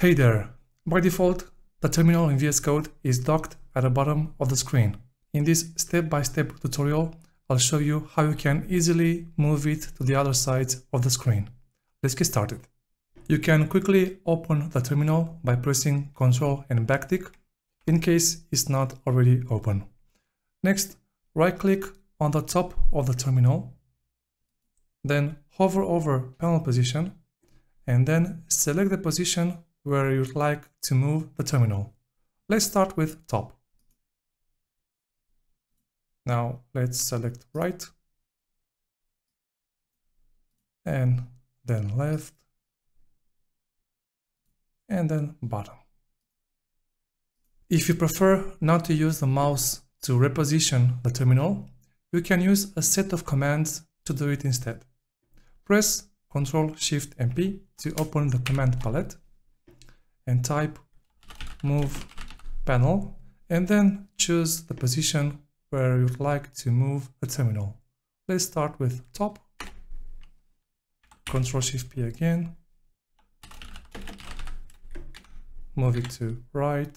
Hey there! By default, the terminal in VS Code is docked at the bottom of the screen. In this step-by-step -step tutorial, I'll show you how you can easily move it to the other side of the screen. Let's get started. You can quickly open the terminal by pressing Ctrl and backtick in case it's not already open. Next, right-click on the top of the terminal, then hover over panel position, and then select the position where you'd like to move the terminal. Let's start with top. Now let's select right and then left and then bottom. If you prefer not to use the mouse to reposition the terminal, you can use a set of commands to do it instead. Press Ctrl Shift and P to open the command palette and type move panel and then choose the position where you'd like to move the terminal. Let's start with top, Ctrl Shift P again, move it to right,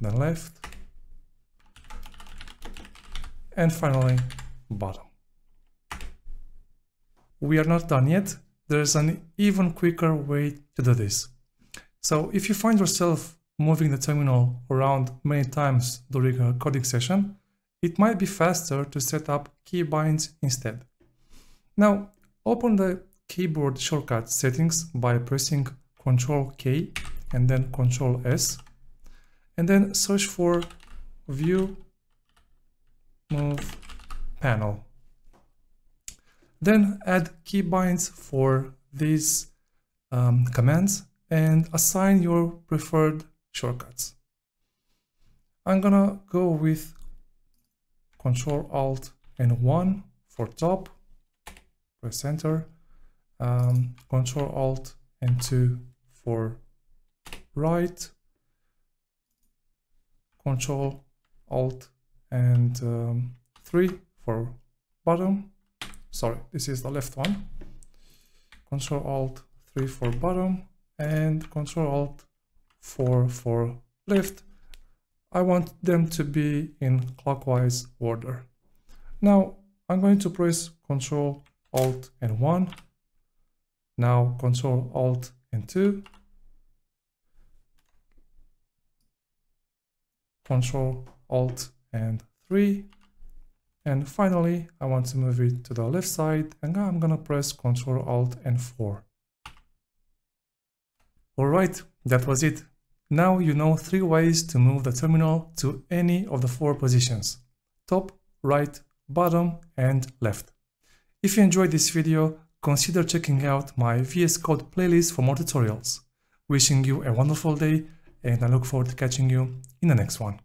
then left, and finally bottom. We are not done yet, there's an even quicker way to do this. So if you find yourself moving the terminal around many times during a coding session, it might be faster to set up keybinds instead. Now, open the keyboard shortcut settings by pressing Ctrl K and then Ctrl S, and then search for View Move Panel. Then add keybinds for these um, commands and assign your preferred shortcuts. I'm gonna go with Control Alt and 1 for top, press enter, um, Control Alt and 2 for right, Control Alt and um, 3 for bottom, sorry, this is the left one. Control Alt 3 for bottom and Control Alt 4 for left. I want them to be in clockwise order. Now I'm going to press Control Alt and 1. Now Control Alt and 2. Control Alt and 3 and finally, I want to move it to the left side and I'm gonna press Ctrl Alt and 4. Alright, that was it. Now you know three ways to move the terminal to any of the four positions. Top, right, bottom and left. If you enjoyed this video, consider checking out my VS Code playlist for more tutorials. Wishing you a wonderful day and I look forward to catching you in the next one.